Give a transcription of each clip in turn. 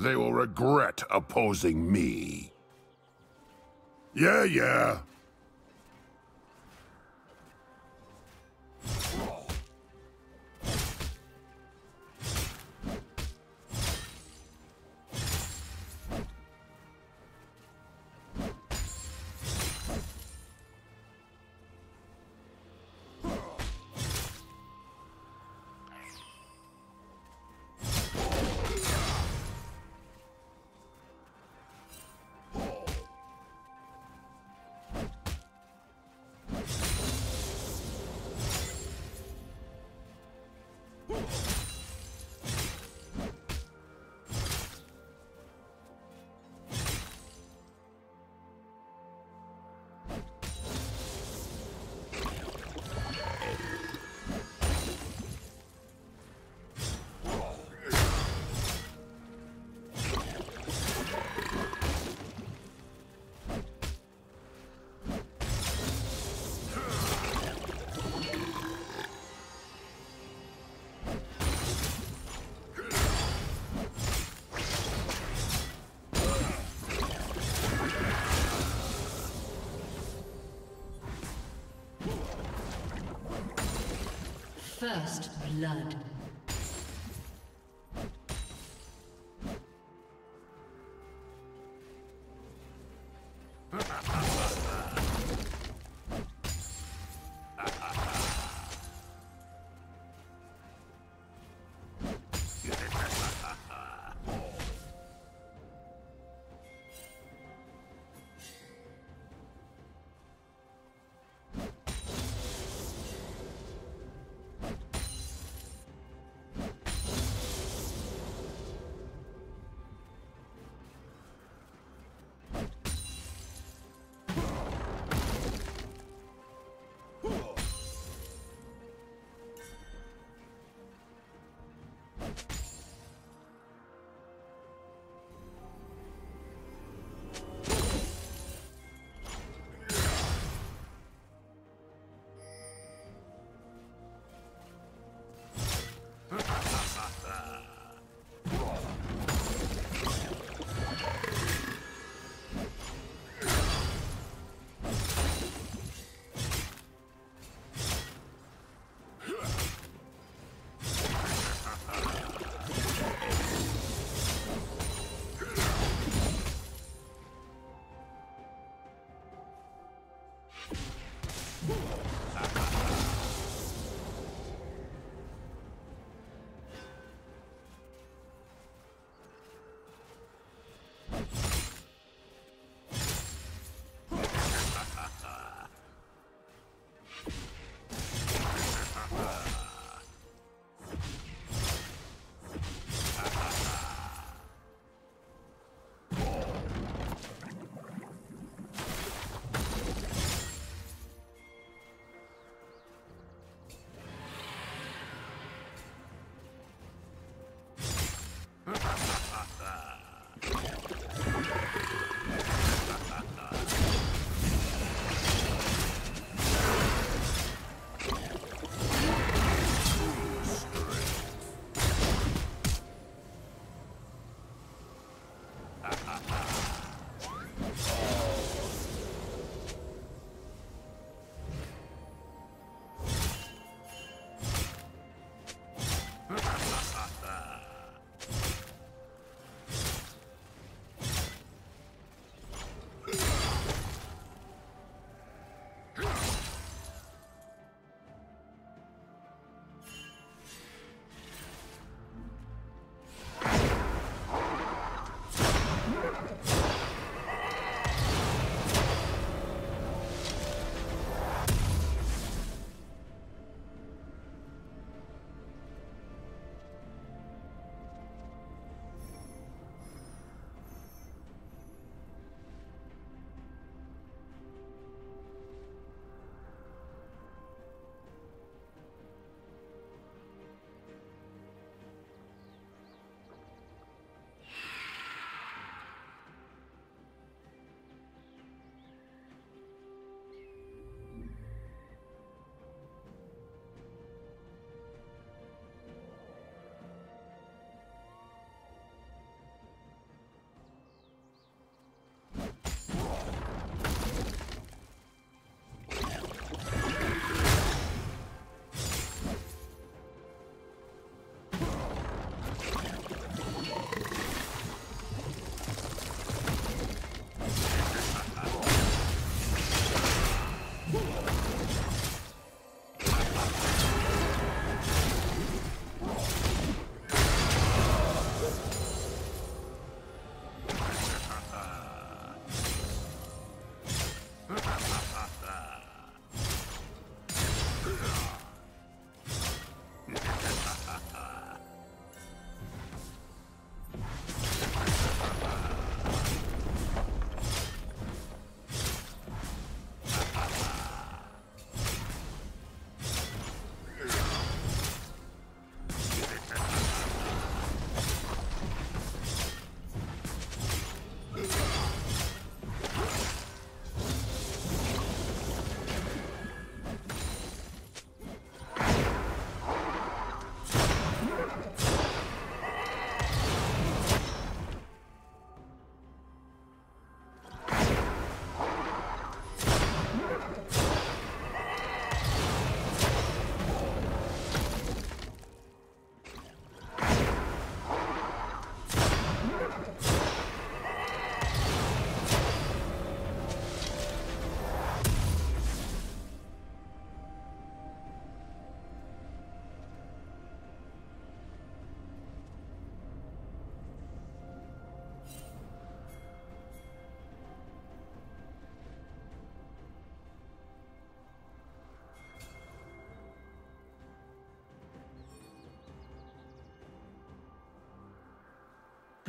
They will regret opposing me. Yeah, yeah. First blood.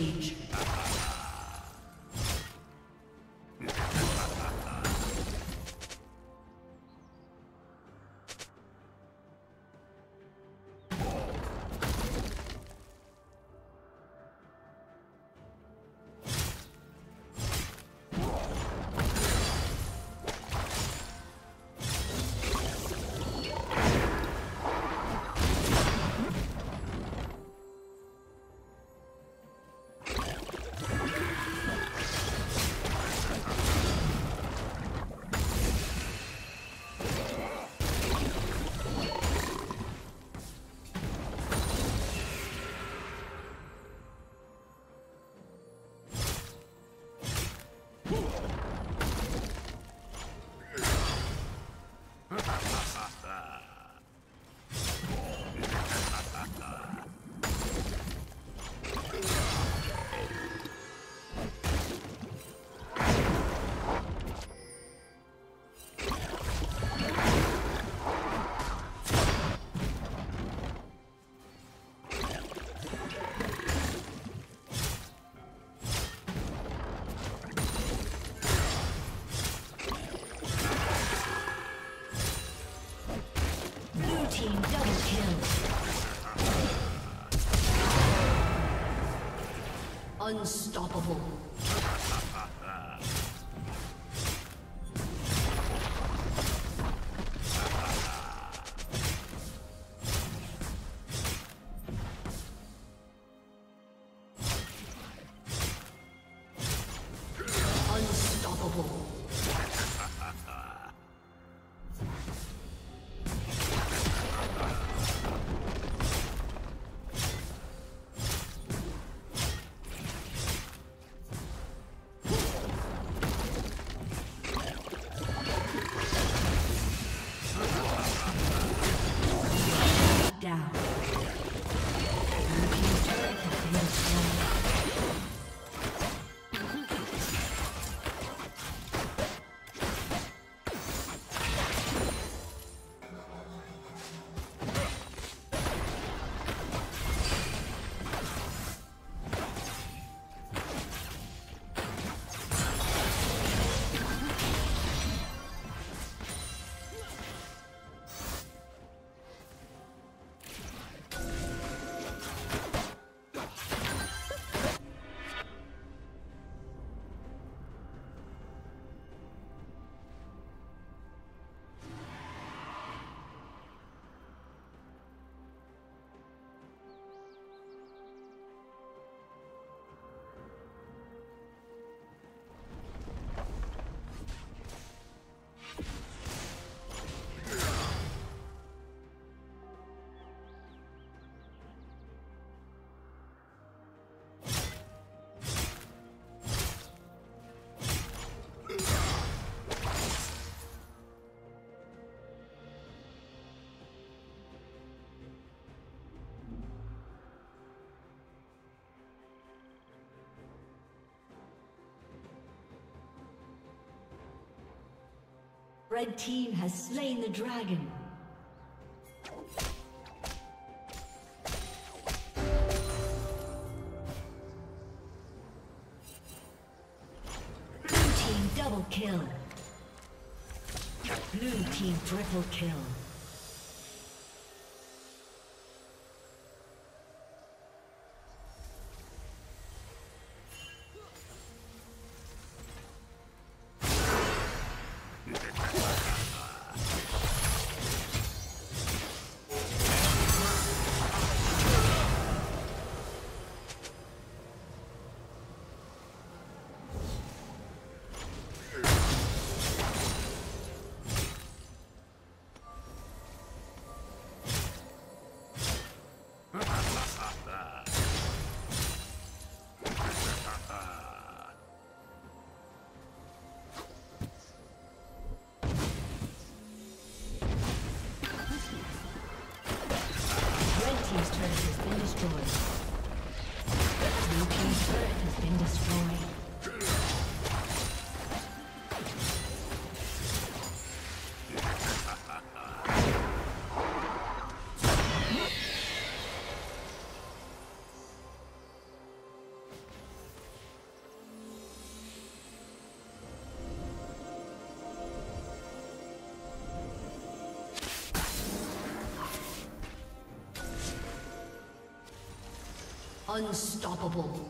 Rampage. Unstoppable. Red team has slain the dragon. Blue team double kill. Blue team triple kill. destroyed. Blue King's turret has been destroyed. Unstoppable.